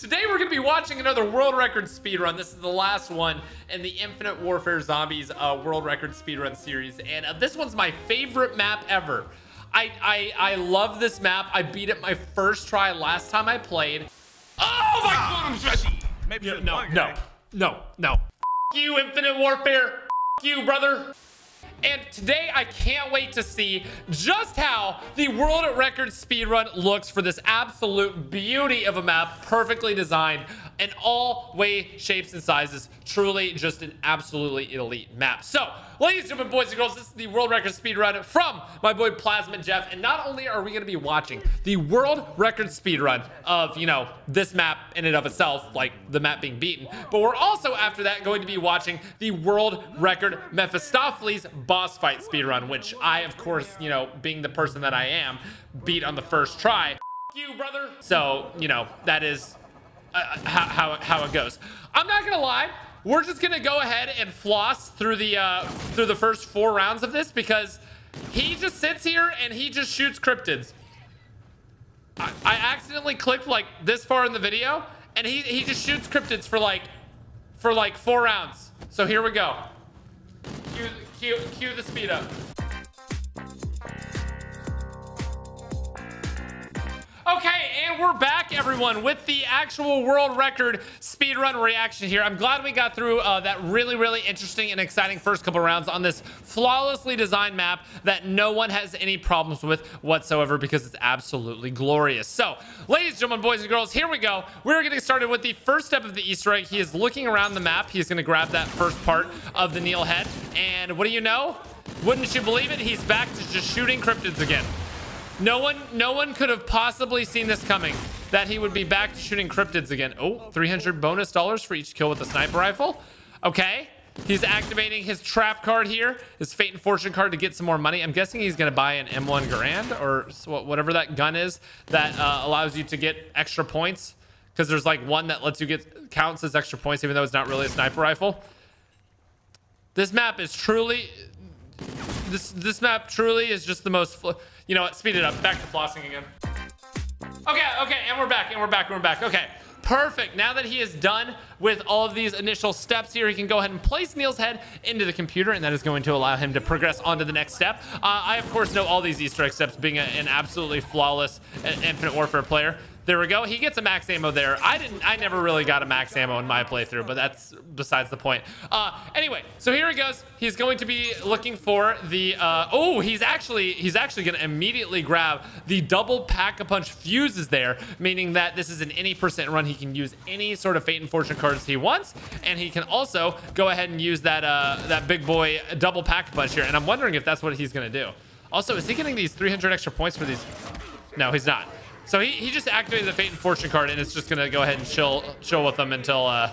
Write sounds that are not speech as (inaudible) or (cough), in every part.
Today we're gonna be watching another world record speedrun. This is the last one in the Infinite Warfare Zombies uh, world record speedrun series. And uh, this one's my favorite map ever. I, I, I love this map. I beat it my first try last time I played. Oh my god! Maybe No, you're no, one no, no, no. You, Infinite Warfare. F you, brother. And today I can't wait to see just how the world record speedrun looks for this absolute beauty of a map, perfectly designed in all way, shapes, and sizes. Truly just an absolutely elite map. So, ladies and gentlemen, boys and girls, this is the world record speedrun from my boy Plasmid Jeff. And not only are we going to be watching the world record speedrun of, you know, this map in and of itself, like the map being beaten, but we're also after that going to be watching the world record Mephistopheles boss fight speedrun, which I, of course, you know, being the person that I am, beat on the first try. You, brother. So, you know, that is uh, how, how, how it goes. I'm not gonna lie. We're just gonna go ahead and floss through the uh, through the first four rounds of this because he just sits here and he just shoots cryptids. I, I accidentally clicked like this far in the video and he, he just shoots cryptids for like for like four rounds. So here we go. Cue, cue, cue the speed up. Okay, and we're back, everyone, with the actual world record speedrun reaction here. I'm glad we got through uh, that really, really interesting and exciting first couple rounds on this flawlessly designed map that no one has any problems with whatsoever because it's absolutely glorious. So, ladies and gentlemen, boys and girls, here we go. We're getting started with the first step of the Easter egg. He is looking around the map. He's going to grab that first part of the Neil head. And what do you know? Wouldn't you believe it? He's back to just shooting cryptids again. No one, no one could have possibly seen this coming. That he would be back to shooting cryptids again. Oh, 300 bonus dollars for each kill with a sniper rifle. Okay. He's activating his trap card here, his fate and fortune card to get some more money. I'm guessing he's going to buy an M1 Grand or whatever that gun is that uh, allows you to get extra points. Because there's like one that lets you get counts as extra points, even though it's not really a sniper rifle. This map is truly this this map truly is just the most you know what speed it up. Back to flossing again. Okay okay and we're back and we're back and we're back. Okay perfect. Now that he is done with all of these initial steps here he can go ahead and place neil's head into the computer and that is going to allow him to progress on to the next step. Uh, i of course know all these easter egg steps being a, an absolutely flawless infinite warfare player there we go. He gets a max ammo there. I didn't. I never really got a max ammo in my playthrough, but that's besides the point. Uh, anyway, so here he goes. He's going to be looking for the. Uh, oh, he's actually he's actually going to immediately grab the double pack a punch fuses there, meaning that this is an any percent run. He can use any sort of fate and fortune cards he wants, and he can also go ahead and use that uh, that big boy double pack a punch here. And I'm wondering if that's what he's going to do. Also, is he getting these 300 extra points for these? No, he's not. So he, he just activated the Fate and Fortune card, and it's just gonna go ahead and chill chill with him until uh,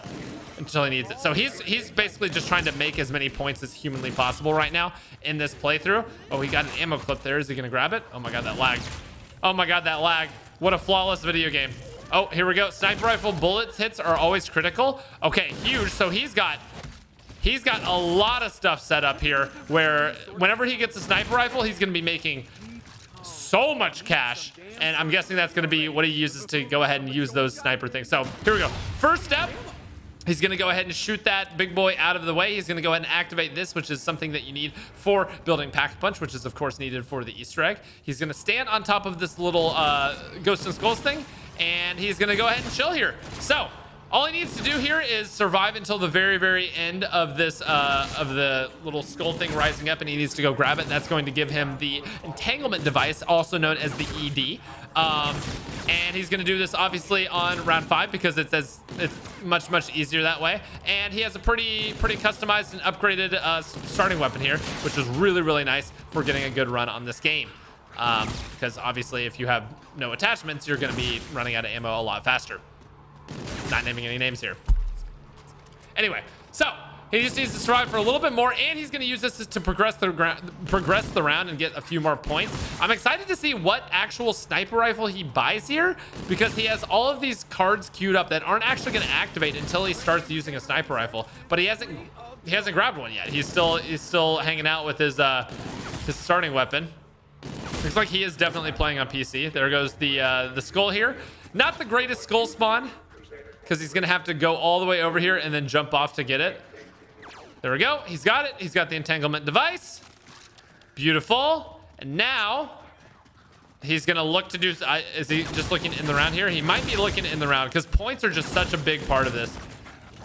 until he needs it. So he's he's basically just trying to make as many points as humanly possible right now in this playthrough. Oh, he got an ammo clip there. Is he gonna grab it? Oh my god, that lag. Oh my god, that lag. What a flawless video game. Oh, here we go. Sniper rifle bullets hits are always critical. Okay, huge. So he's got He's got a lot of stuff set up here where whenever he gets a sniper rifle, he's to be making so much cash. And I'm guessing that's going to be what he uses to go ahead and use those sniper things. So here we go. First step. He's going to go ahead and shoot that big boy out of the way. He's going to go ahead and activate this, which is something that you need for building Pack Punch, which is, of course, needed for the Easter egg. He's going to stand on top of this little uh, Ghost and Skulls thing, and he's going to go ahead and chill here. So all he needs to do here is survive until the very, very end of this, uh, of the little skull thing rising up, and he needs to go grab it. And that's going to give him the entanglement device, also known as the ED. Um, and he's going to do this obviously on round five because it says it's much, much easier that way. And he has a pretty, pretty customized and upgraded uh, starting weapon here, which is really, really nice for getting a good run on this game. Um, because obviously, if you have no attachments, you're going to be running out of ammo a lot faster not naming any names here. Anyway, so he just needs to survive for a little bit more, and he's going to use this to progress the progress the round and get a few more points. I'm excited to see what actual sniper rifle he buys here because he has all of these cards queued up that aren't actually going to activate until he starts using a sniper rifle. But he hasn't he hasn't grabbed one yet. He's still he's still hanging out with his uh his starting weapon. Looks like he is definitely playing on PC. There goes the uh, the skull here. Not the greatest skull spawn. Because he's going to have to go all the way over here and then jump off to get it. There we go. He's got it. He's got the entanglement device. Beautiful. And now he's going to look to do... Is he just looking in the round here? He might be looking in the round because points are just such a big part of this.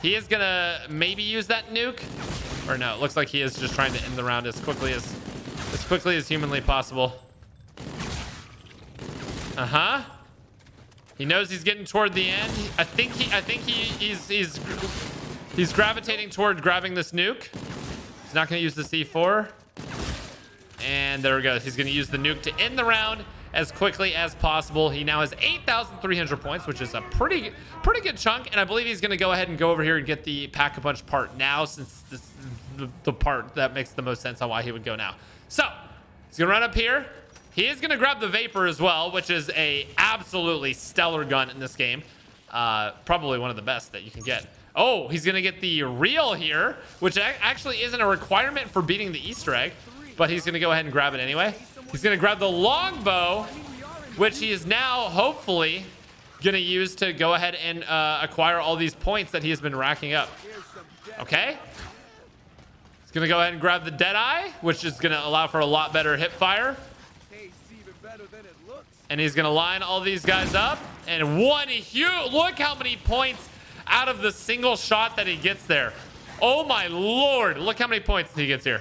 He is going to maybe use that nuke. Or no, it looks like he is just trying to end the round as quickly as as quickly as humanly possible. Uh-huh. He knows he's getting toward the end. I think he I think he he's he's he's gravitating toward grabbing this nuke. He's not going to use the C4. And there we go. He's going to use the nuke to end the round as quickly as possible. He now has 8,300 points, which is a pretty pretty good chunk. And I believe he's going to go ahead and go over here and get the Pack-a-Punch part now, since this is the, the part that makes the most sense on why he would go now. So he's going to run up here. He is going to grab the Vapor as well, which is a absolutely stellar gun in this game. Uh, probably one of the best that you can get. Oh, he's going to get the Reel here, which actually isn't a requirement for beating the Easter egg, but he's going to go ahead and grab it anyway. He's going to grab the longbow, which he is now hopefully going to use to go ahead and uh, acquire all these points that he has been racking up. Okay. He's going to go ahead and grab the Deadeye, which is going to allow for a lot better hip fire. And he's going to line all these guys up. And one huge, look how many points out of the single shot that he gets there. Oh my lord. Look how many points he gets here.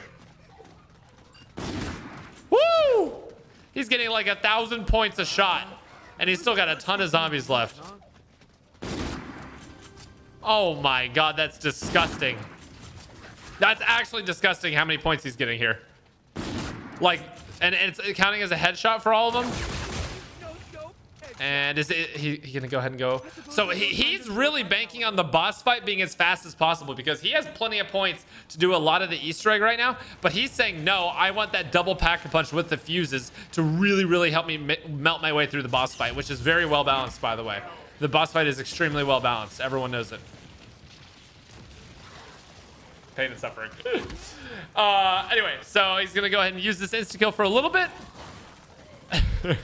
Woo! He's getting like a thousand points a shot. And he's still got a ton of zombies left. Oh my god, that's disgusting. That's actually disgusting how many points he's getting here. Like, and it's counting as a headshot for all of them. And is it, he, he gonna go ahead and go? So he, he's really banking on the boss fight being as fast as possible because he has plenty of points to do a lot of the Easter egg right now. But he's saying, no, I want that double pack a punch with the fuses to really, really help me melt my way through the boss fight, which is very well balanced, by the way. The boss fight is extremely well balanced. Everyone knows it. Pain and suffering. (laughs) uh, anyway, so he's gonna go ahead and use this insta kill for a little bit. (laughs)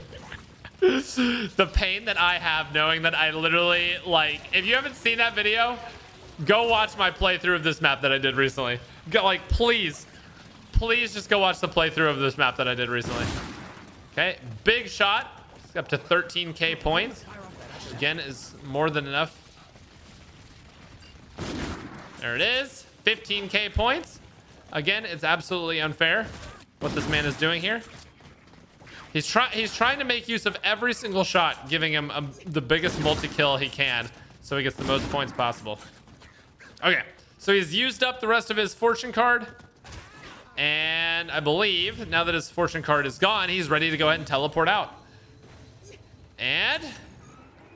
the pain that I have knowing that I literally like if you haven't seen that video go watch my playthrough of this map that I did recently. Go like please please just go watch the playthrough of this map that I did recently. Okay big shot up to 13k points. Which again is more than enough. There it is 15k points again it's absolutely unfair what this man is doing here He's trying he's trying to make use of every single shot, giving him a, the biggest multi-kill he can so he gets the most points possible. Okay, so he's used up the rest of his fortune card. And I believe now that his fortune card is gone, he's ready to go ahead and teleport out. And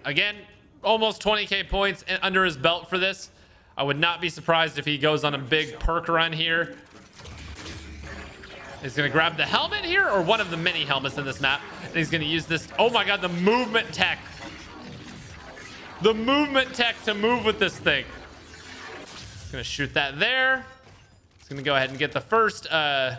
again, almost 20k points under his belt for this. I would not be surprised if he goes on a big perk run here He's going to grab the helmet here, or one of the many helmets in this map. And he's going to use this. Oh my god, the movement tech. The movement tech to move with this thing. Going to shoot that there. He's going to go ahead and get the first... Uh,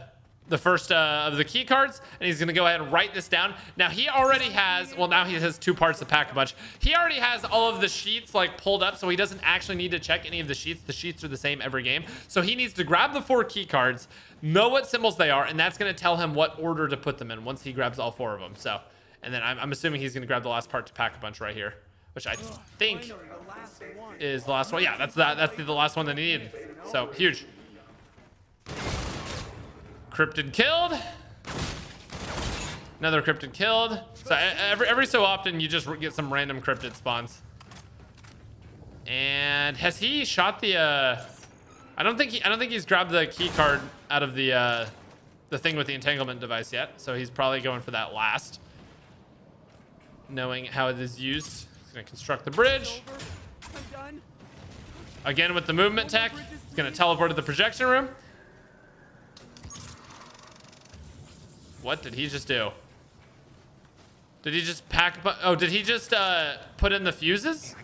the first uh, of the key cards and he's gonna go ahead and write this down. Now he already has well now he has two parts to pack a punch. He already has all of the sheets like pulled up so he doesn't actually need to check any of the sheets. The sheets are the same every game. So he needs to grab the four key cards know what symbols they are and that's going to tell him what order to put them in once he grabs all four of them. So and then i'm, I'm assuming he's going to grab the last part to pack a punch right here which i think is the last one. Yeah that's that that's the last one that he needed. So huge Cryptid killed. Another cryptid killed. So every, every so often you just get some random cryptid spawns. And has he shot the uh I don't think he I don't think he's grabbed the key card out of the uh the thing with the entanglement device yet. So he's probably going for that last. Knowing how it is used. He's gonna construct the bridge. Again with the movement tech. He's gonna teleport to the projection room. What did he just do? Did he just pack... Oh, did he just uh, put in the fuses?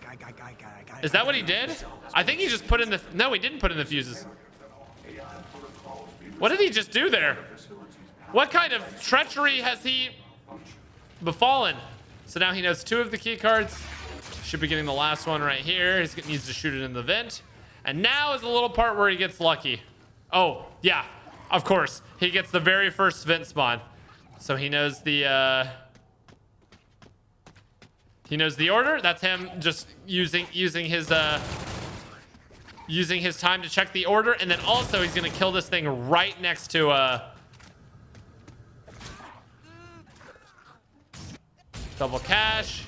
Is that what he did? I think he just put in the... No, he didn't put in the fuses. What did he just do there? What kind of treachery has he befallen? So now he knows two of the key cards. Should be getting the last one right here. He needs to shoot it in the vent. And now is the little part where he gets lucky. Oh, yeah, of course. He gets the very first vent spawn. So he knows the, uh... He knows the order. That's him just using using his, uh... Using his time to check the order. And then also he's going to kill this thing right next to, uh... Double cash.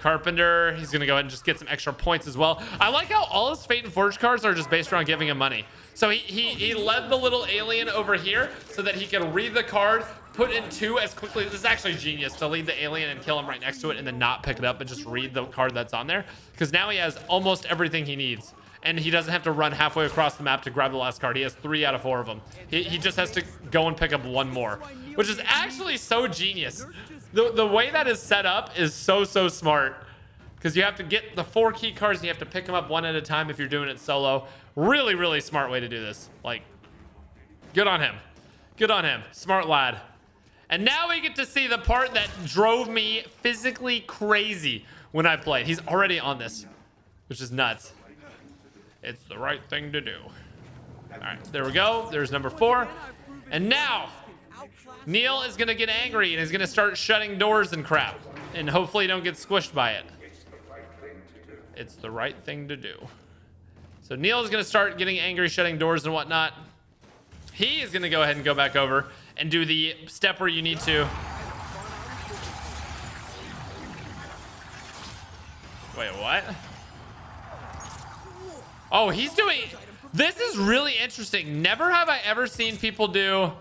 Carpenter, he's going to go ahead and just get some extra points as well. I like how all his Fate and Forge cards are just based around giving him money. So he, he, he led the little alien over here so that he can read the card, put in two as quickly. This is actually genius to lead the alien and kill him right next to it and then not pick it up and just read the card that's on there. Because now he has almost everything he needs. And he doesn't have to run halfway across the map to grab the last card. He has three out of four of them. He, he just has to go and pick up one more, which is actually so genius. The, the way that is set up is so, so smart. Because you have to get the four key cards and you have to pick them up one at a time if you're doing it solo. Really, really smart way to do this. Like, good on him. Good on him. Smart lad. And now we get to see the part that drove me physically crazy when I played. He's already on this, which is nuts. It's the right thing to do. All right, there we go. There's number four. And now, Neil is going to get angry and he's going to start shutting doors and crap. And hopefully don't get squished by it. It's the right thing to do. So Neil is going to start getting angry, shutting doors and whatnot. He is going to go ahead and go back over and do the step where you need to. Wait, what? Oh, he's doing... This is really interesting. Never have I ever seen people do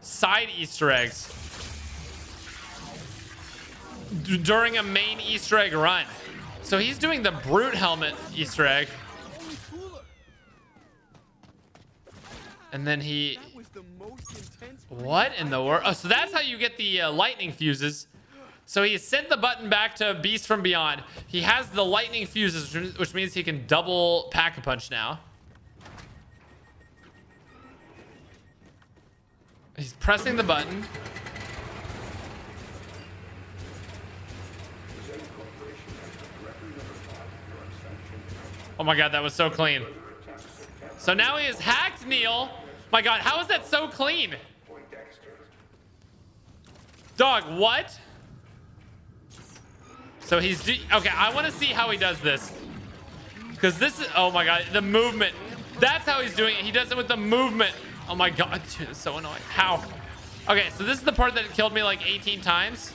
side Easter eggs during a main Easter egg run. So he's doing the brute helmet Easter egg. And then he... What in the world? Oh, so that's how you get the uh, lightning fuses. So he sent the button back to Beast from Beyond. He has the lightning fuses, which means he can double Pack-a-Punch now. He's pressing the button. Oh my god, that was so clean. So now he has hacked Neil. My god, how is that so clean? Dog, what? So he's... Okay, I want to see how he does this. Because this is... Oh my god, the movement. That's how he's doing it. He does it with the movement. Oh my god, (laughs) dude, it's so annoying. How? Okay, so this is the part that killed me like 18 times.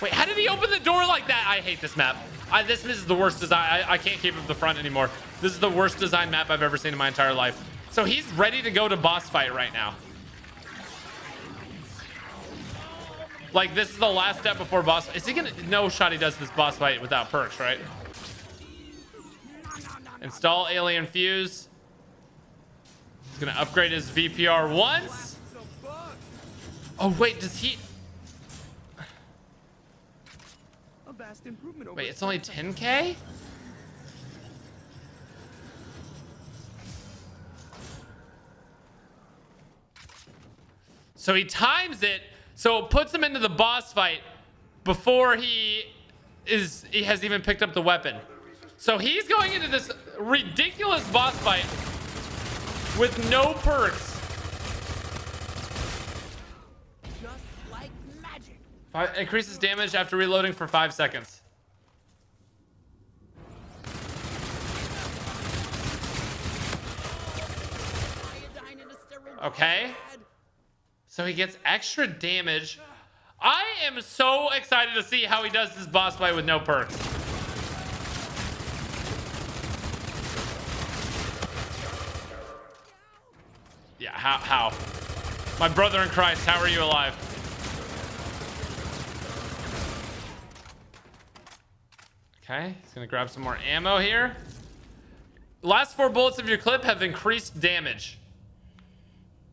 Wait, how did he open the door like that? I hate this map. I, this, this is the worst design. I, I can't keep up the front anymore. This is the worst design map I've ever seen in my entire life. So he's ready to go to boss fight right now. Like, this is the last step before boss. Is he gonna... No shot he does this boss fight without perks, right? Install alien fuse. He's gonna upgrade his VPR once. Oh, wait, does he... Wait, it's only 10k? So he times it, so it puts him into the boss fight before he is he has even picked up the weapon. So he's going into this ridiculous boss fight with no perks. Five, increases damage after reloading for five seconds. Okay. So he gets extra damage. I am so excited to see how he does this boss fight with no perks. How? How? My brother in Christ, how are you alive? Okay, he's gonna grab some more ammo here. Last four bullets of your clip have increased damage.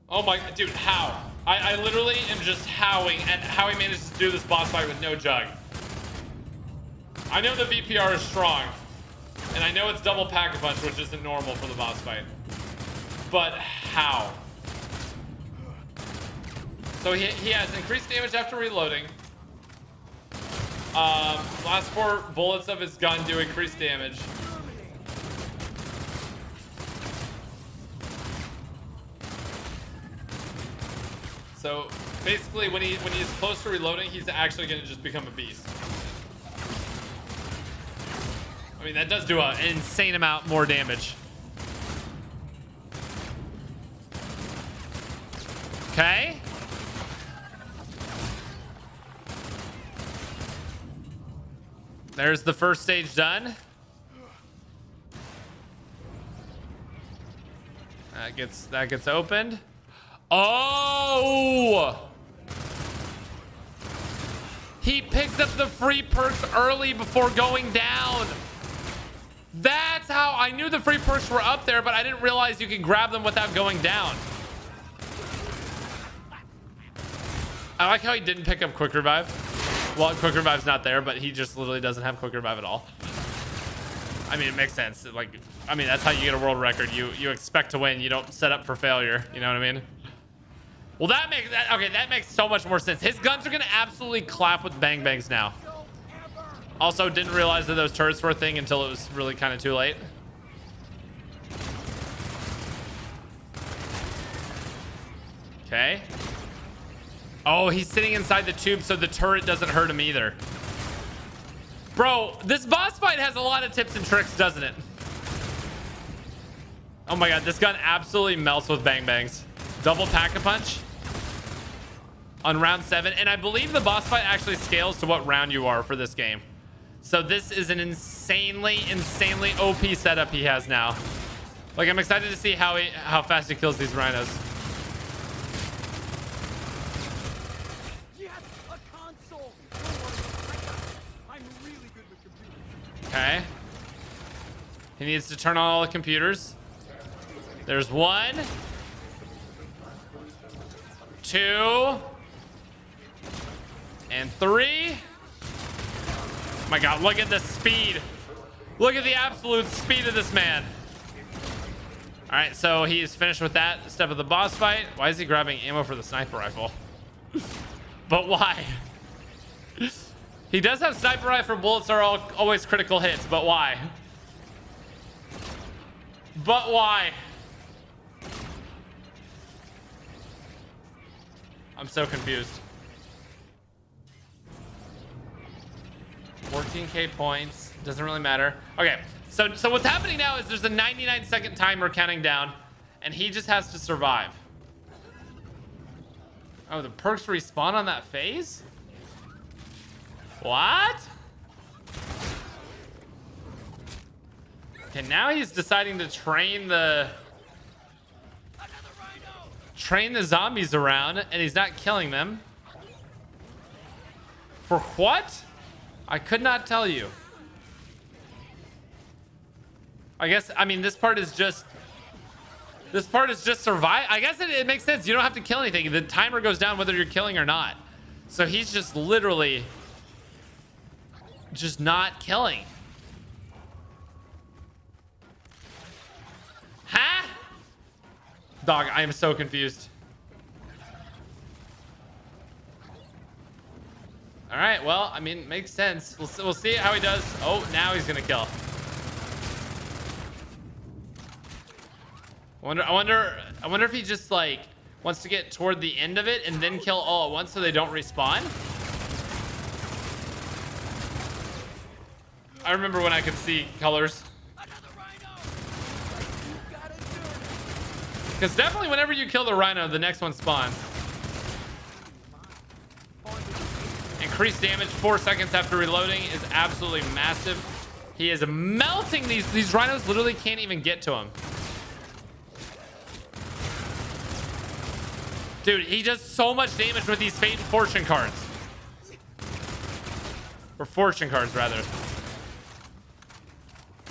Oh my, dude, how? I, I literally am just howing at how he managed to do this boss fight with no jug. I know the VPR is strong, and I know it's double pack-a-punch, which isn't normal for the boss fight. But how? So he, he has increased damage after reloading. Um, last four bullets of his gun do increased damage. So basically, when he when he's close to reloading, he's actually going to just become a beast. I mean, that does do an insane amount more damage. Okay. There's the first stage done. That gets that gets opened. Oh! He picked up the free perks early before going down. That's how I knew the free perks were up there, but I didn't realize you could grab them without going down. I like how he didn't pick up quick revive. Well, quick revive's not there, but he just literally doesn't have quick revive at all. I mean, it makes sense. Like, I mean, that's how you get a world record. You you expect to win. You don't set up for failure. You know what I mean? Well, that makes that okay. That makes so much more sense. His guns are gonna absolutely clap with bang bangs now. Also, didn't realize that those turrets were a thing until it was really kind of too late. Okay. Oh, he's sitting inside the tube so the turret doesn't hurt him either. Bro, this boss fight has a lot of tips and tricks, doesn't it? Oh my god, this gun absolutely melts with bang bangs. Double pack-a-punch on round seven. And I believe the boss fight actually scales to what round you are for this game. So this is an insanely, insanely OP setup he has now. Like, I'm excited to see how he, how fast he kills these rhinos. Okay. He needs to turn on all the computers. There's one. Two. And three. Oh my God, look at the speed. Look at the absolute speed of this man. All right, so he's finished with that step of the boss fight. Why is he grabbing ammo for the sniper rifle? (laughs) but why? He does have sniper rifle bullets are all, always critical hits, but why? But why? I'm so confused. 14k points. Doesn't really matter. Okay, so so what's happening now is there's a 99 second timer counting down, and he just has to survive. Oh, the perks respawn on that phase? What? Okay, now he's deciding to train the... Train the zombies around, and he's not killing them. For what? I could not tell you. I guess, I mean, this part is just... This part is just survive. I guess it, it makes sense. You don't have to kill anything. The timer goes down whether you're killing or not. So he's just literally just not killing. Huh? Dog, I am so confused. All right, well, I mean, makes sense. We'll, we'll see how he does. Oh, now he's gonna kill. I wonder, I wonder, I wonder if he just like wants to get toward the end of it and then kill all at once so they don't respawn. I remember when I could see colors. Because definitely whenever you kill the rhino, the next one spawns. Increased damage four seconds after reloading is absolutely massive. He is melting these. These rhinos literally can't even get to him. Dude, he does so much damage with these Fate Fortune cards. Or Fortune cards, rather.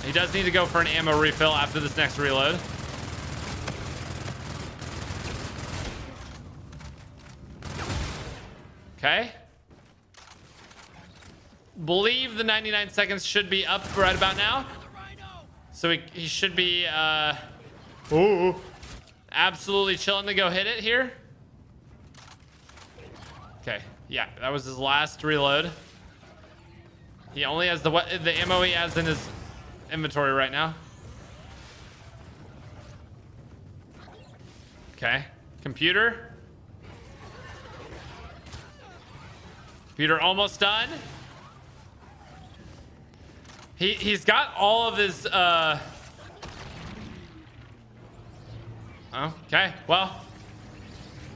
He does need to go for an ammo refill after this next reload. Okay. Believe the 99 seconds should be up right about now. So he, he should be uh, ooh, absolutely chilling to go hit it here. Okay, yeah, that was his last reload. He only has the the ammo he has in his inventory right now. Okay. Computer. Computer almost done. He, he's got all of his, uh... Okay, well,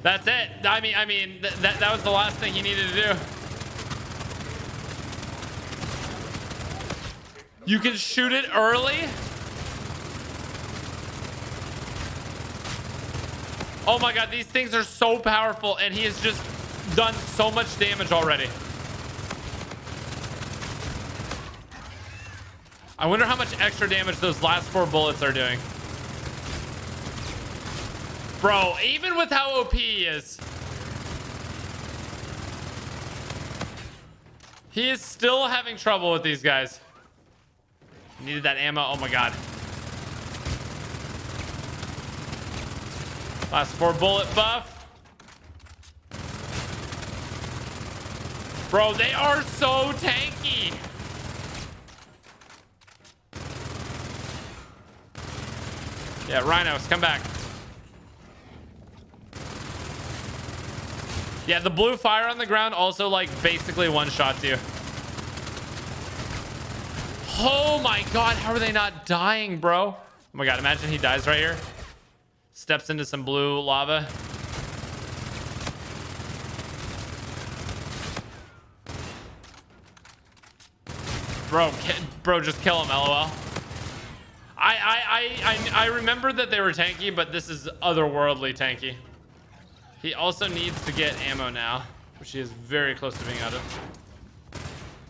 that's it. I mean, I mean, th that, that was the last thing he needed to do. You can shoot it early? Oh my god, these things are so powerful, and he has just done so much damage already. I wonder how much extra damage those last four bullets are doing. Bro, even with how OP he is, he is still having trouble with these guys. Needed that ammo. Oh my god. Last four bullet buff. Bro, they are so tanky. Yeah, rhinos, come back. Yeah, the blue fire on the ground also like basically one-shots you. Oh my god, how are they not dying, bro? Oh my god, imagine he dies right here. Steps into some blue lava. Bro, bro, just kill him, lol. I, I, I, I, remember that they were tanky, but this is otherworldly tanky. He also needs to get ammo now, which he is very close to being out of.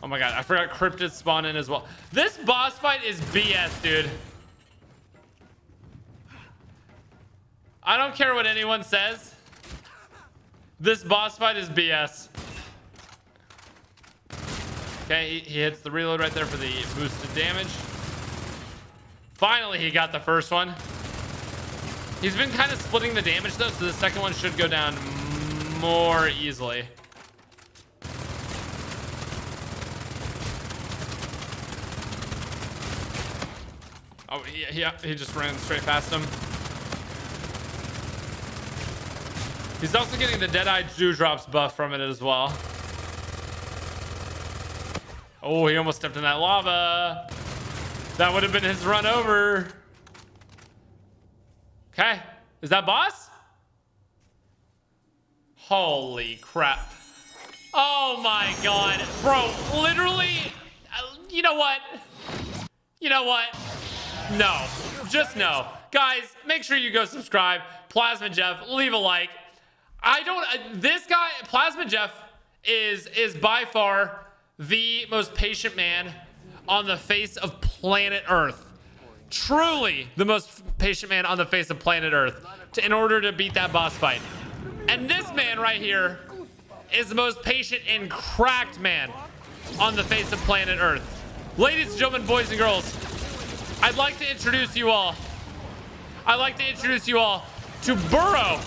Oh my god, I forgot cryptids spawn in as well. This boss fight is BS, dude. I don't care what anyone says. This boss fight is BS. Okay, he, he hits the reload right there for the boosted damage. Finally, he got the first one. He's been kind of splitting the damage though, so the second one should go down more easily. Oh, yeah, he, he just ran straight past him. He's also getting the Deadeye Dewdrops buff from it as well. Oh, he almost stepped in that lava. That would have been his run over. Okay. Is that boss? Holy crap. Oh my god. Bro, literally, uh, you know what? You know what? No. Just no. Guys, make sure you go subscribe. Plasmid Jeff, leave a like. I don't, uh, this guy, Plasmid Jeff, is, is by far the most patient man on the face of planet Earth. Truly the most patient man on the face of planet Earth to, in order to beat that boss fight. And this man right here is the most patient and cracked man on the face of planet Earth. Ladies and gentlemen, boys and girls, I'd like to introduce you all. I'd like to introduce you all to Borough.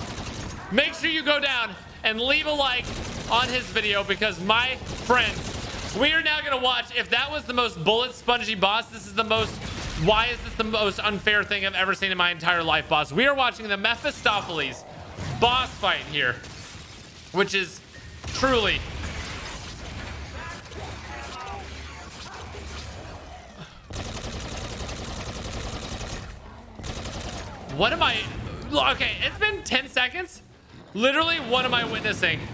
Make sure you go down and leave a like on his video because my friends we are now going to watch if that was the most bullet spongy boss. This is the most. Why is this the most unfair thing I've ever seen in my entire life, boss? We are watching the Mephistopheles boss fight here, which is truly. What am I? Okay, it's been 10 seconds. Literally, what am I witnessing? (laughs)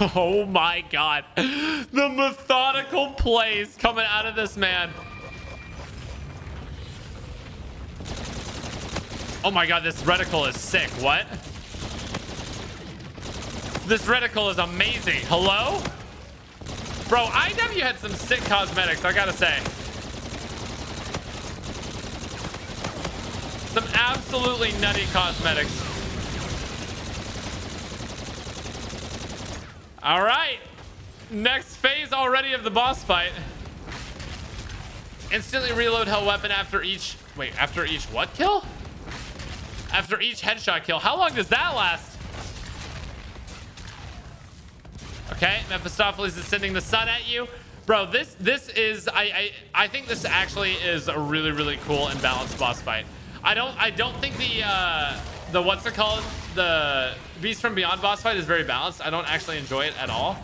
Oh my god. The methodical plays coming out of this man. Oh my god, this reticle is sick. What? This reticle is amazing. Hello? Bro, IW had some sick cosmetics, I gotta say. Some absolutely nutty cosmetics. All right. Next phase already of the boss fight. Instantly reload hell weapon after each... Wait, after each what kill? After each headshot kill. How long does that last? Okay, Mephistopheles is sending the sun at you. Bro, this this is I, I I think this actually is a really really cool and balanced boss fight. I don't I don't think the uh the what's it called the Beast from Beyond boss fight is very balanced. I don't actually enjoy it at all.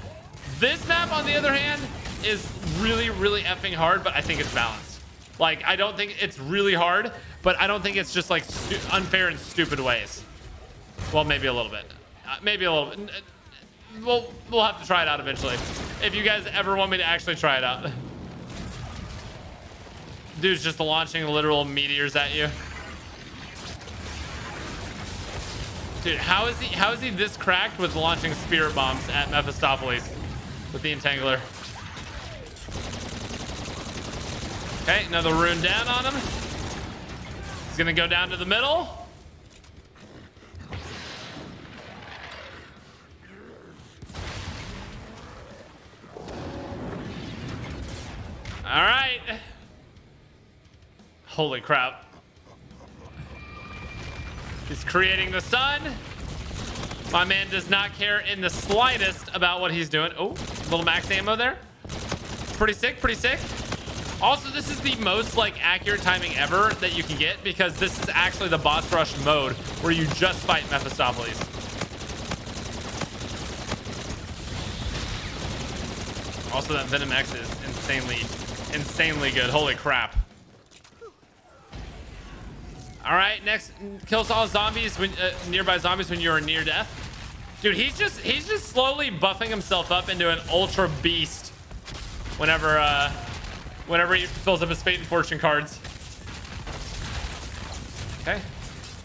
This map on the other hand is really really effing hard, but I think it's balanced. Like I don't think it's really hard, but I don't think it's just like unfair in stupid ways. Well, maybe a little bit. Uh, maybe a little bit we'll we'll have to try it out eventually. If you guys ever want me to actually try it out. (laughs) Dude's just launching literal meteors at you. Dude, how is he how is he this cracked with launching spirit bombs at Mephistopheles with the entangler? Okay, another rune down on him. He's gonna go down to the middle. All right. Holy crap. He's creating the sun. My man does not care in the slightest about what he's doing. Oh, little max ammo there. Pretty sick, pretty sick. Also, this is the most like accurate timing ever that you can get because this is actually the boss rush mode where you just fight Mephistopheles. Also, that Venom X is insanely insanely good. Holy crap. All right, next, kills all zombies when uh, nearby zombies when you are near death. Dude, he's just he's just slowly buffing himself up into an ultra beast. Whenever uh, whenever he fills up his fate and fortune cards. Okay,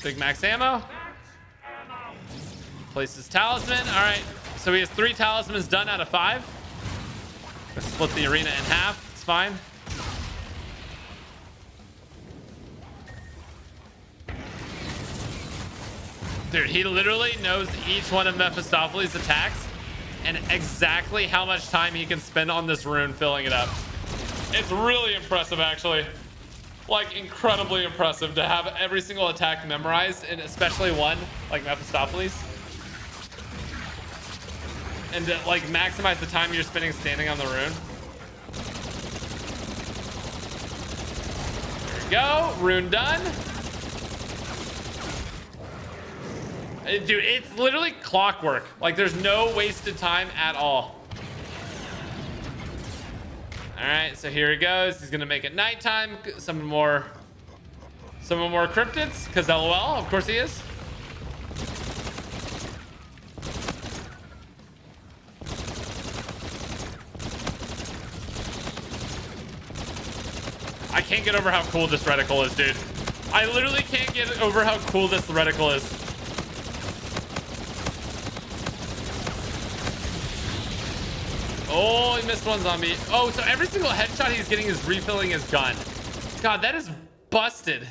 big max ammo. Places talisman. All right, so he has three talismans done out of five. Let's split the arena in half fine. Dude, he literally knows each one of Mephistopheles' attacks and exactly how much time he can spend on this rune filling it up. It's really impressive, actually. Like, incredibly impressive to have every single attack memorized, and especially one like Mephistopheles. And to, like, maximize the time you're spending standing on the rune. Go. Rune done. Uh, dude, it's literally clockwork. Like, there's no wasted time at all. All right, so here he goes. He's gonna make it nighttime. Some more, some more cryptids, because LOL, of course he is. I can't get over how cool this reticle is, dude. I literally can't get over how cool this reticle is. Oh, he missed one zombie. Oh, so every single headshot he's getting is refilling his gun. God, that is busted.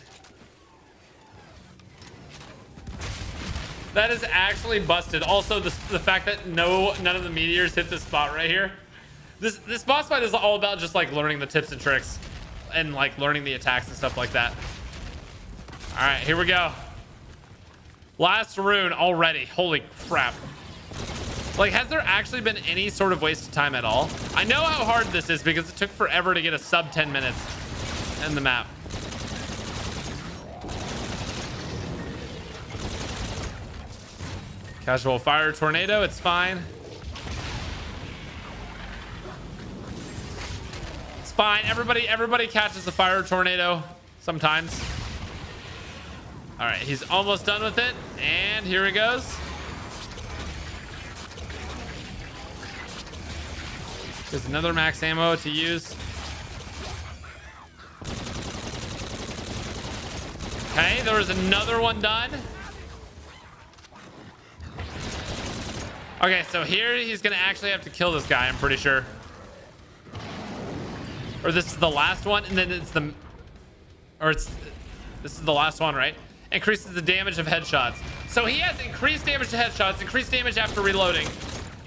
That is actually busted. Also, the, the fact that no none of the meteors hit this spot right here. This this boss fight is all about just like learning the tips and tricks and like learning the attacks and stuff like that. All right, here we go. Last rune already. Holy crap. Like, has there actually been any sort of waste of time at all? I know how hard this is because it took forever to get a sub 10 minutes in the map. Casual fire tornado, it's fine. Fine. Everybody, everybody catches a fire tornado sometimes. All right, he's almost done with it. And here he goes. There's another max ammo to use. Okay, there was another one done. Okay, so here he's gonna actually have to kill this guy, I'm pretty sure. Or this is the last one, and then it's the... Or it's... This is the last one, right? Increases the damage of headshots. So he has increased damage to headshots, increased damage after reloading.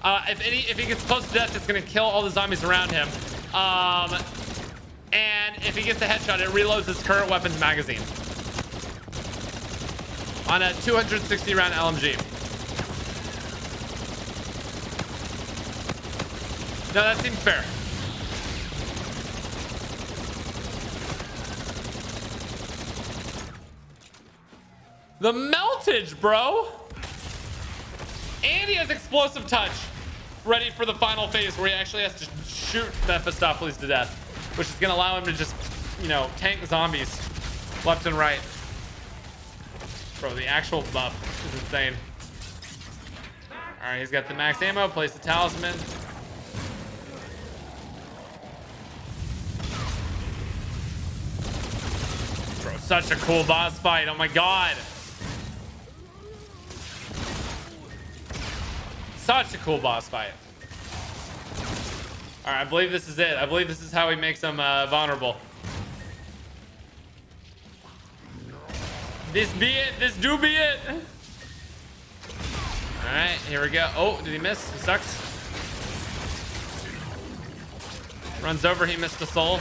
Uh, if any, if he gets close to death, it's to kill all the zombies around him. Um, and if he gets a headshot, it reloads his current weapon's magazine. On a 260 round LMG. No, that seems fair. The meltage, bro. And he has explosive touch. Ready for the final phase where he actually has to shoot Mephistopheles to death. Which is going to allow him to just, you know, tank zombies left and right. Bro, the actual buff is insane. All right, he's got the max ammo. Place the talisman. Bro, such a cool boss fight. Oh my god. Such a cool boss fight. All right, I believe this is it. I believe this is how he makes them uh, vulnerable. This be it. This do be it. All right, here we go. Oh, did he miss? He sucks. Runs over. He missed a soul.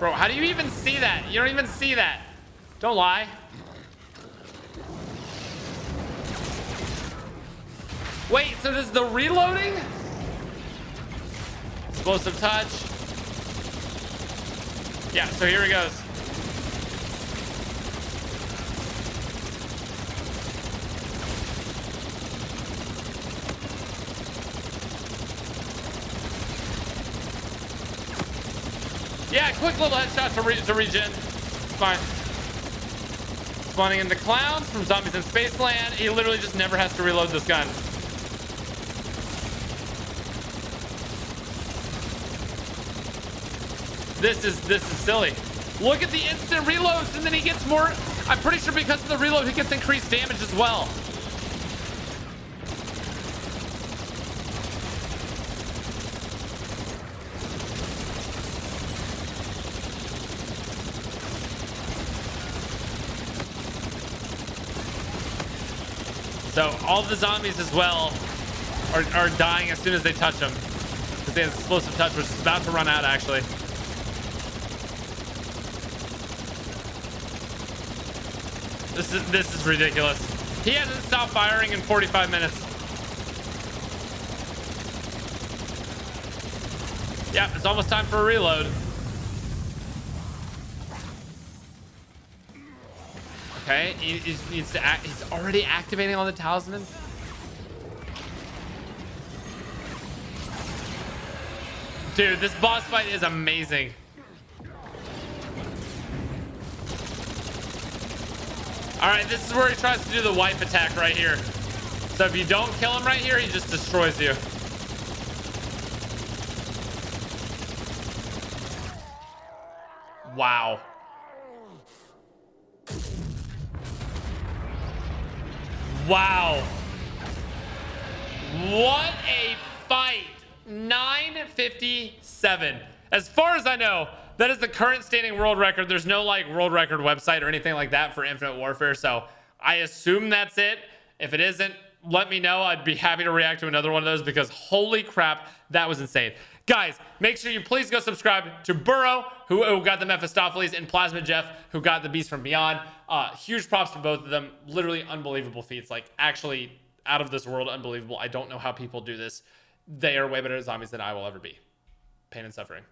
Bro, how do you even see that? You don't even see that. Don't lie. Wait, so does the reloading? Explosive touch. Yeah, so here he goes. Yeah, quick little headshot to, re to regen. It's fine. Spawning into clowns from Zombies in Spaceland. He literally just never has to reload this gun. This is this is silly. Look at the instant reloads, and then he gets more. I'm pretty sure because of the reload, he gets increased damage as well. So all the zombies as well are, are dying as soon as they touch him. Because they have explosive touch, which is about to run out actually. This is this is ridiculous. He hasn't stopped firing in 45 minutes. Yeah, it's almost time for a reload. Okay, he, needs to act, he's already activating all the talismans. Dude, this boss fight is amazing. All right, this is where he tries to do the wipe attack right here. So if you don't kill him right here, he just destroys you. Wow. Wow. What a fight. 957. As far as I know, that is the current standing world record. There's no like world record website or anything like that for Infinite Warfare. So I assume that's it. If it isn't, let me know. I'd be happy to react to another one of those because holy crap, that was insane. Guys, make sure you please go subscribe to Borough, who, who got the Mephistopheles, and Plasmid Jeff, who got the Beast from Beyond. Uh, huge props to both of them. Literally unbelievable feats. Like, actually, out of this world, unbelievable. I don't know how people do this. They are way better at zombies than I will ever be. Pain and suffering.